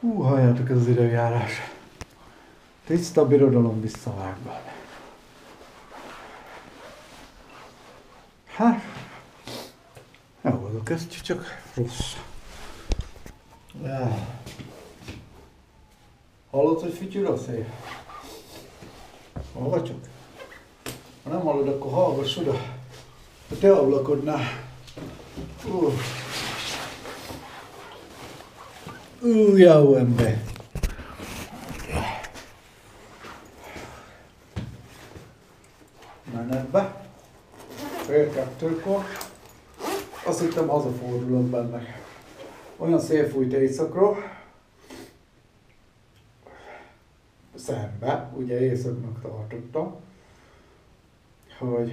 Hú, halljátok ez az időjárás. Tiszta birodalom visszavágban. Hát, jó vagyok, ez csak rossz. Ja. Hallod, hogy fütyül a szél? Hallod csak? Ha nem hallod, akkor hallgass oda. A te ablakodnál. Uh. Jó ember. Menetbe. Fél kettőkor. Azt hittem hazafordulok benne. Olyan szél fújt éjszakról. Szembe, ugye éjszaknak tartottam. Hogy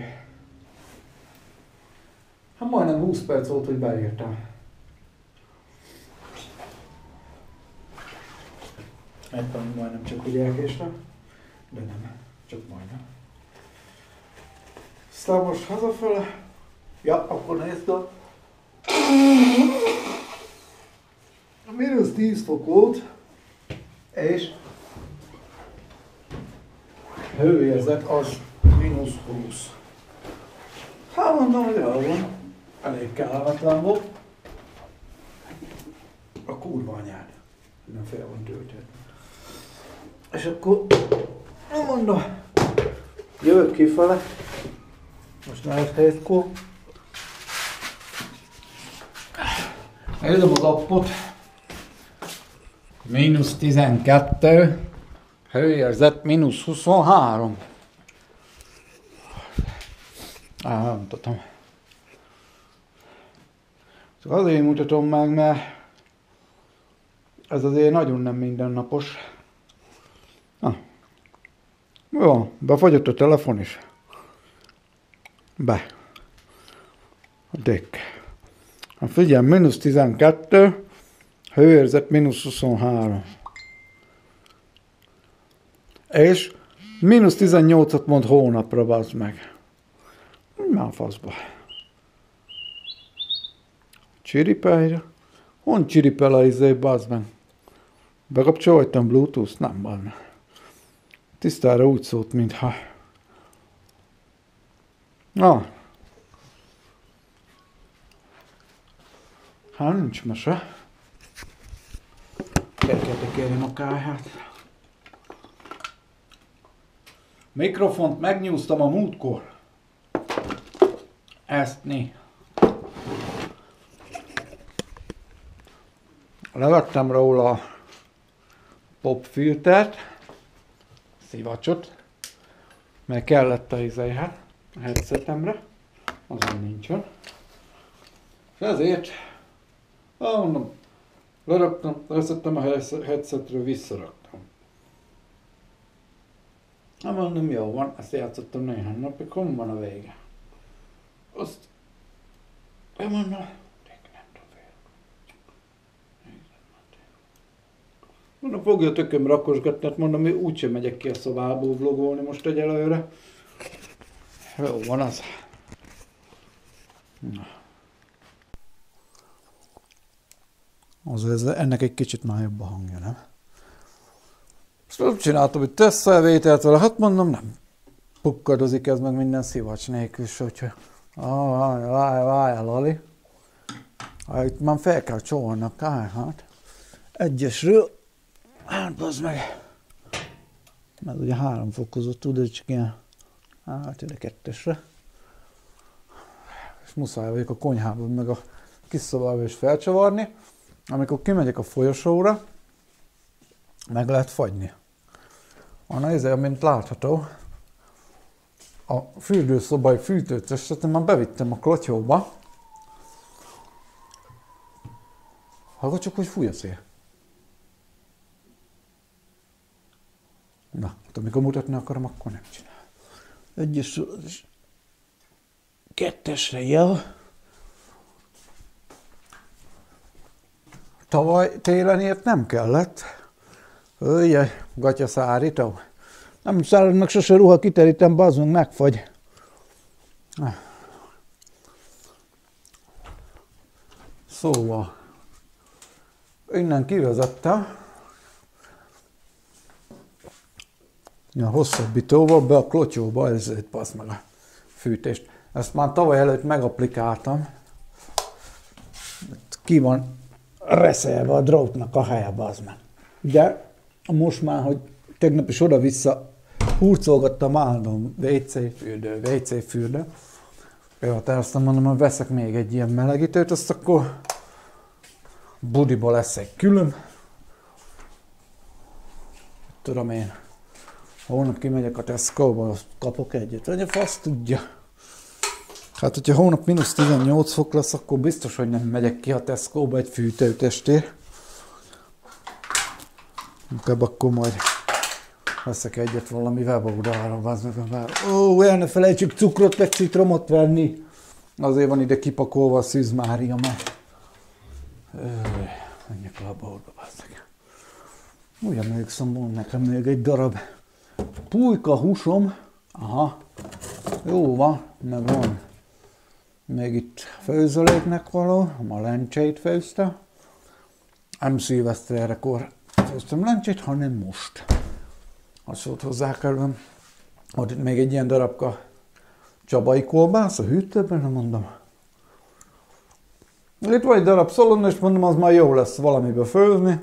Hát majdnem 20 perc volt, hogy beértem. Éppen majdnem csak, hogy elkéstem, de nem, csak majdnem. Aztán most hazafele, ja, akkor nézd a mínusz 10 fok és hőérzet az mínusz 20. Hát mondom, hogy jól van elég kellemetlen volt. A kurva anyád. Nem fél van töltött. És akkor mondom, jövök kifele, most lehet hétkor. Nézem az appot. Mínusz 12, hőérzet mínusz 23. Á, nem tudom. Csak azért mutatom meg, mert ez azért nagyon nem mindennapos. Na. Jó, befagyott a telefon is. Be. A dick. Hát figyelj, mínusz 12, hőérzet mínusz 23. És mínusz 18-at mond hónapra, bazd meg. Már faszba. Csiripelj? Hon csiripel a izé, bazd meg? Bekapcsoltam Bluetooth? Nem, bazd meg. Tisztára úgy szólt, mintha... Na. Hát nincs mese. El kell tekerjem a kájhát. Mikrofont megnyúztam a múltkor. Ezt né. levettem róla a popfiltert, szivacsot, mert kellett a izéhez, a headsetemre, azon nincsen. És ezért, ah, mondom, leraktam, leszettem a headsetről, visszaraktam. Hát mondom, jó van, ezt játszottam néhány napig, hol van a vége? Azt, én mondom, Mondom, fogja a tököm rakosgatni, hát mondom, hogy úgysem megyek ki a szobából vlogolni most egyelőre. Jó, van az. Na. Azért ennek egy kicsit már jobb a hangja, nem? Úgy csináltam, hogy tesztelvételt vele, hát mondom, nem pukkadozik ez meg minden szivacs nélkül, hogyha ah, várj, várj, várj, Lali. Ah, itt már fel kell csolnak, hát. Egyesről Hát, az meg. Mert ugye három fokozott, tudod, csak ilyen, hát ide kettesre. És muszáj vagyok a konyhában, meg a kis szobában is felcsavarni. Amikor kimegyek a folyosóra, meg lehet fagyni. A nézze, mint látható, a fürdőszobai fűtőtestet már bevittem a klotyóba. Hallgat csak, hogy fúj a szél. Hát amikor mutatni akarom, akkor nem csinál. Egyes, kettesre jel. Tavaly télen ilyet nem kellett. Öjjaj, gatya szárító. Nem szárad meg sose ruha, kiterítem, bazunk, megfagy. Szóval, innen kivezette, a hosszabbítóval be a klotyóba, ez passz meg a fűtést. Ezt már tavaly előtt megaplikáltam. Ki van reszelve a drótnak a helye, az meg. De most már, hogy tegnap is oda-vissza hurcolgattam állandóan WC fürdő, WC fürdő. Te aztán mondom, hogy veszek még egy ilyen melegítőt, azt akkor budiba lesz egy külön. Tudom én, holnap kimegyek a Tesco-ba, kapok egyet, vagy a fasz tudja. Hát, hogyha hónap mínusz 18 fok lesz, akkor biztos, hogy nem megyek ki a Tesco-ba egy fűtőtestér. Inkább akkor majd veszek egyet valami webórára, az meg Ó, el ne felejtsük cukrot, meg citromot venni. Azért van ide kipakolva a Szűz Mária, mert... Menjek a boltba, bazdmeg. Úgy emlékszem, van nekem még egy darab pulyka húsom. Aha. Jó van, meg van. Még itt főzöléknek való, a lencseit főzte. Nem szilveszterekor főztem lencsét, hanem most. Azt volt hozzá kellem. Ott még egy ilyen darabka csabai kolbász a hűtőben, nem mondom. Itt van egy darab szalon, és mondom, az már jó lesz valamibe főzni.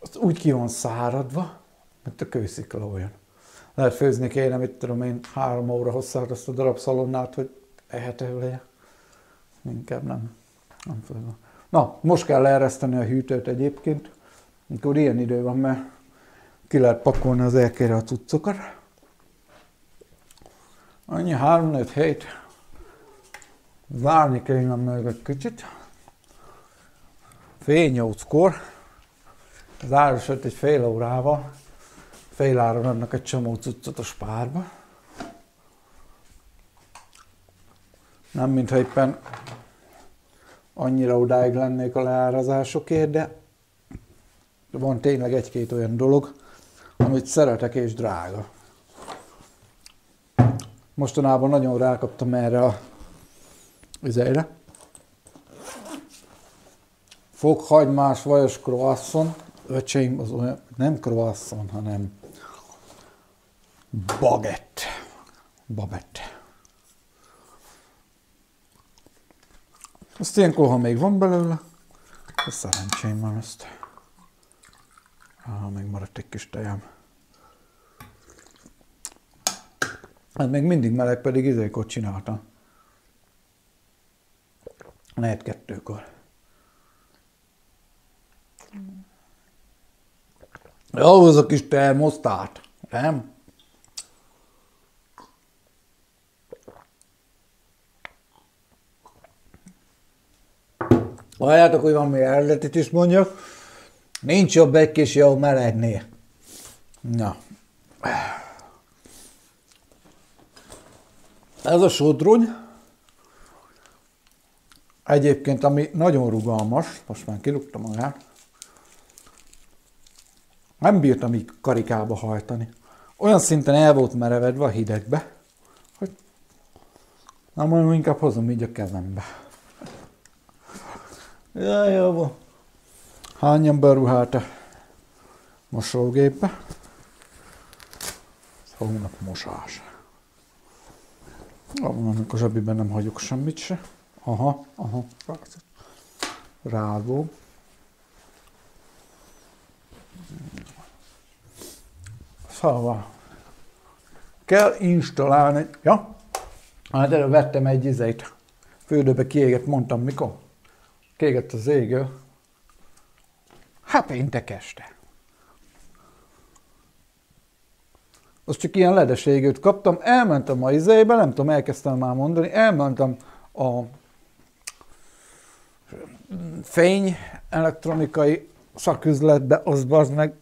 Az úgy ki van száradva, mint a kőszikla olyan. Lehet főzni kéne, mit tudom én, három óra hosszát azt a darab szalonnát, hogy ehető legyen. Inkább nem. nem főzöm. Na, most kell leereszteni a hűtőt egyébként, amikor ilyen idő van, mert ki lehet pakolni az elkére a cuccokat. Annyi 3 5 hét. Várni kell még egy kicsit. Fél nyolckor. Az egy fél órával. Fél áron adnak egy csomó cuccot a spárba. Nem, mintha éppen annyira odáig lennék a leárazásokért, de van tényleg egy-két olyan dolog, amit szeretek és drága. Mostanában nagyon rákaptam erre a üzére. Fokhagymás vajos croissant, öcseim az olyan, nem croissant, hanem bagett. Babett. Azt ilyenkor, ha még van belőle, az szerencsém van ezt. Ah, még maradt egy kis tejem. Hát még mindig meleg, pedig izékot csináltam. Lehet kettőkor. Ahhoz a kis termosztát, nem? Halljátok, hogy még eredetit is mondjak. Nincs jobb egy kis jó melegnél. Na. Ez a sodrony, egyébként, ami nagyon rugalmas, most már kirúgtam magát, nem bírtam így karikába hajtani. Olyan szinten el volt merevedve a hidegbe, hogy na mondom, inkább hozom így a kezembe. Jaj, jó van. Hányan beruhált a mosógépbe? Hónap mosás. Annak a zsebiben nem hagyok semmit se. Aha, aha, rágó. Szóval kell installálni, ja? Hát erre vettem egy izét. Fürdőbe kiégett, mondtam mikor? Kiégett az égő. Hát péntek este. az csak ilyen ledes égőt kaptam, elmentem a izébe, nem tudom, elkezdtem már mondani, elmentem a fény elektronikai szaküzletbe, az az meg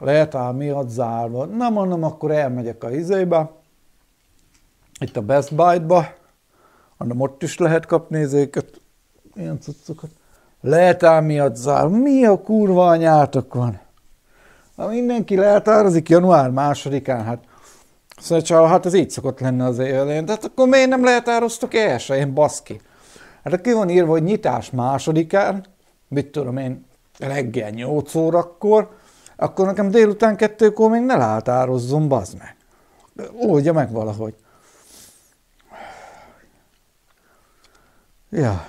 lehet ám miatt zárva. Na mondom, akkor elmegyek a izébe, itt a Best Buy-ba, mondom, ott is lehet kapni ezeket, ilyen cuccokat. Lehet ám miatt zárva. Mi a kurva van? Ha mindenki leltározik január másodikán, hát Szóval hát ez így szokott lenni az élén. Tehát akkor miért nem leltároztok elsőjén, baszki? Hát aki van írva, hogy nyitás másodikán, mit tudom én, reggel 8 órakor, akkor nekem délután kettőkor még ne látározzon, bazd meg. Oldja meg valahogy. Ja.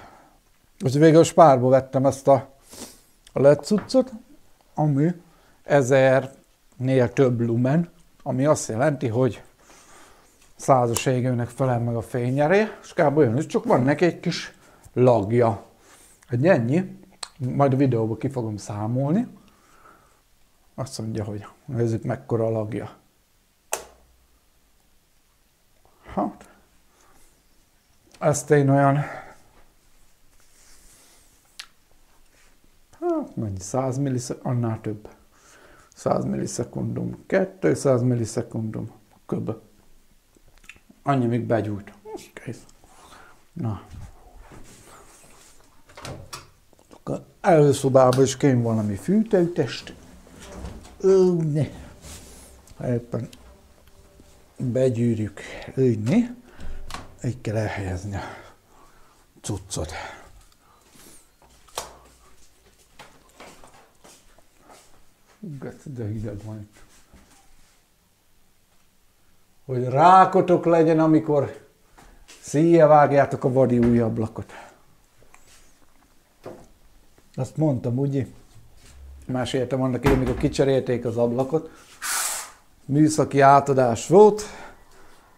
Most végül spárba vettem ezt a, a LED cuccot, ami ezernél több lumen, ami azt jelenti, hogy százas égőnek felel meg a fényeré, és kb. olyan is, csak van neki egy kis lagja. Egy ennyi, majd a videóban ki fogom számolni. Azt mondja, hogy nézzük mekkora a lagja. Hát, ezt én olyan, hát mennyi, 100 millisekundum, annál több. 100 millisekundum, 200 millisekundum, köbb. Annyi még begyújt. Kész. Na. Akkor előszobában is kém valami fűtőtest. Ne. Éppen begyűrjük. Így, Így kell elhelyezni a cuccot. De hideg van itt. Hogy rákotok legyen, amikor szíje vágjátok a vadi új ablakot. Azt mondtam, ugye? Más értem annak én, amikor kicserélték az ablakot. Műszaki átadás volt.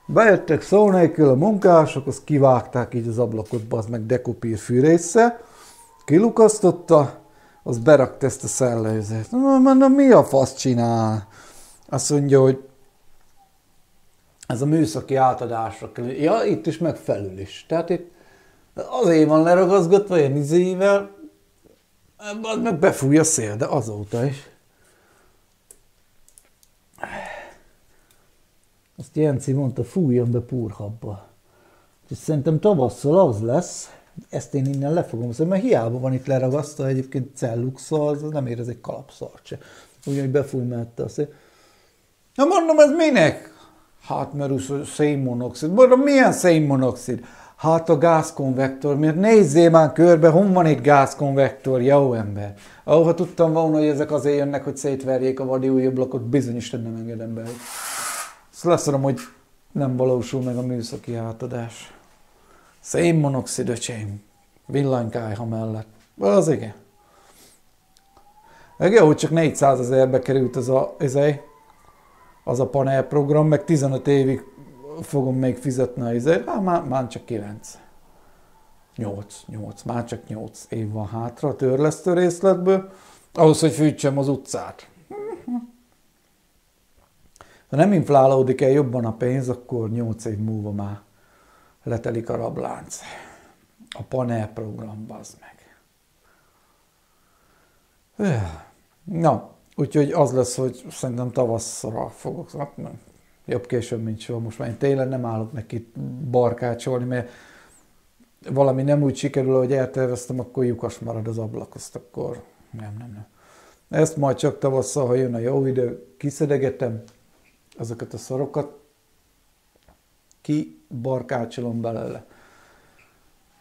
Bejöttek szó nélkül a munkások, azt kivágták így az ablakot, az meg dekopír fűrészsel. Kilukasztotta, az berakta ezt a szellőzést. Mondom, mi a fasz csinál? Azt mondja, hogy ez a műszaki átadásra kell. Ja, itt is meg felül is. Tehát itt azért van leragazgatva ilyen izével, az meg befúj a szél, de azóta is. Azt Jenci mondta, fújjon be púrhabba. És szerintem tavasszal az lesz, ezt én innen le fogom szedni, mert hiába van itt leragasztva egyébként celluxal, az nem ér ez egy kalapszart se. Ugyanúgy befúj mellette a szél. Na mondom, ez minek? Hát mert szénmonoxid. Mondom, milyen szénmonoxid? Hát a gázkonvektor, miért nézzél már körbe, hon van itt gázkonvektor, jó ember. Ahol tudtam volna, hogy ezek azért jönnek, hogy szétverjék a vadi új ablakot, bizony Isten nem engedem be. Ezt leszorom, hogy nem valósul meg a műszaki átadás. Szénmonoxid, öcsém. Villanykájha mellett. Az igen. Meg jó, hogy csak 400 ezerbe került az a, ez a az a panelprogram, meg 15 évig fogom még fizetni a izért, hát már, már csak 9. 8, 8, már csak 8 év van hátra a törlesztő részletből, ahhoz, hogy fűtsem az utcát. Ha nem inflálódik el jobban a pénz, akkor 8 év múlva már letelik a rablánc. A panelprogram, bazd meg. Na, Úgyhogy az lesz, hogy szerintem tavasszra fogok, hát nem, jobb később, mint soha. Most már én télen nem állok neki barkácsolni, mert valami nem úgy sikerül, hogy elterveztem, akkor lyukas marad az ablak, azt akkor nem, nem, nem. Ezt majd csak tavasszal, ha jön a jó idő, kiszedegetem azokat a szorokat, ki barkácsolom belőle.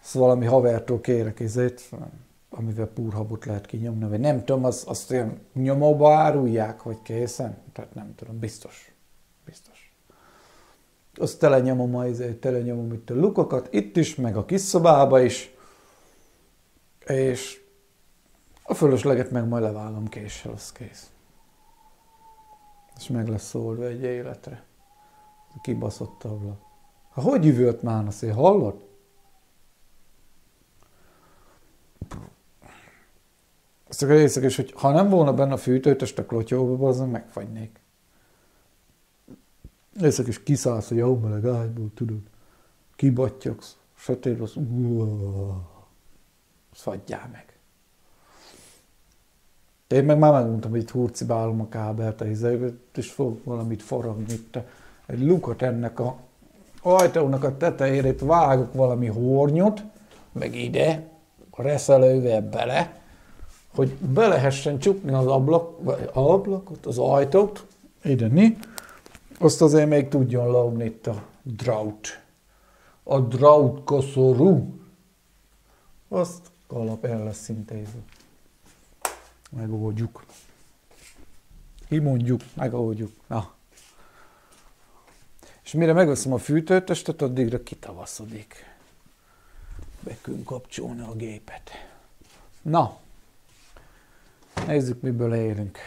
Szóval valami havertól kérek ezért, amivel púrhabot lehet kinyomni, vagy nem tudom, az, azt olyan nyomóba árulják, hogy készen? Tehát nem tudom, biztos. Biztos. Azt telenyomom, a, izé, telenyomom itt a lukokat, itt is, meg a kis szobába is, és a fölösleget meg majd leválom késsel, az kész. És meg lesz szólva egy életre. Kibaszott ablak. Ha hogy a szél, hallod? Azt a és hogy ha nem volna benne a fűtőtest a klotyóba, azon megfagynék. Észak is kiszállsz a jó meleg ágyból, tudod. Kibattyogsz, sötét az, fagyjál meg. Én meg már megmondtam, hogy itt hurcibálom a kábelt a hizet, és fog valamit forogni itt. Egy lukot ennek a ajtónak a tetejére, itt vágok valami hornyot, meg ide, reszelővel bele, hogy be lehessen csukni az ablak, vagy ablakot, az ajtót, ide mi, azt azért még tudjon lógni itt a drought. A drought koszorú. Azt kalap el lesz szintézve. Megoldjuk. kimondjuk, megoldjuk. Na. És mire megveszem a fűtőtestet, addigra kitavaszodik. Be kell kapcsolni a gépet. Na, nézzük, miből élünk.